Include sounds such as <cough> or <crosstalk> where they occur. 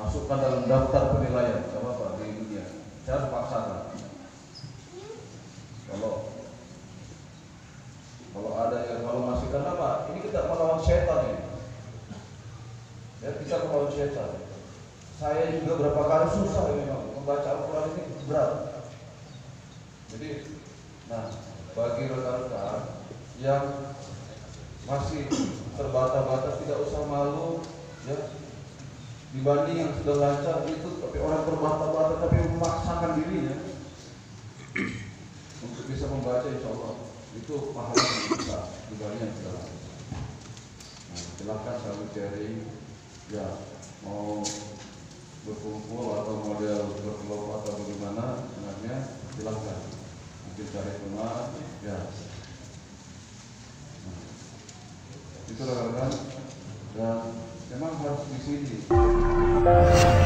masukkan dalam daftar penilaian apa apa di dunia harus paksakan. Kalau kalau ada yang kalau masih karena apa? Ini kita melawan setan ini. Ya kita melawan setan. Saya juga berapa kali susah memang membaca Al-Quran ini berat. Jadi nah bagi rekan-rekan yang masih terbata-bata tidak usah malu ya dibanding yang sudah lancar itu tapi orang terbata-bata tapi memaksakan dirinya <clears throat> untuk bisa membaca insya Allah. Itu pahala yang besar dibanding yang sudah lancar. Nah, silahkan selalu sharing. Ya mau berkumpul atau model berkelompok atau bagaimana sebenarnya silahkan mungkin cari teman ya. Nah, itu rekan-rekan. Dan memang harus di sini 了。